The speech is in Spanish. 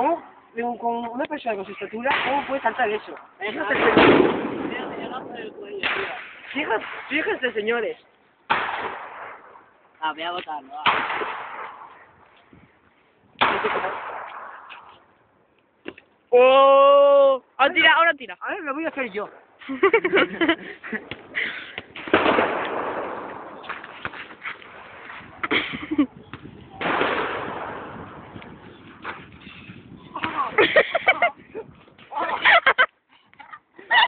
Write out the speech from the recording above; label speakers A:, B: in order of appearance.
A: ¿Cómo? de con una persona con su estatura, ¿cómo puede saltar eso? Fíjate, fíjate, fíjate, señores.
B: Ah, voy a botarlo.
C: ¡Oh! Ahora tira, ahora tira.
A: Ahora lo voy a hacer yo.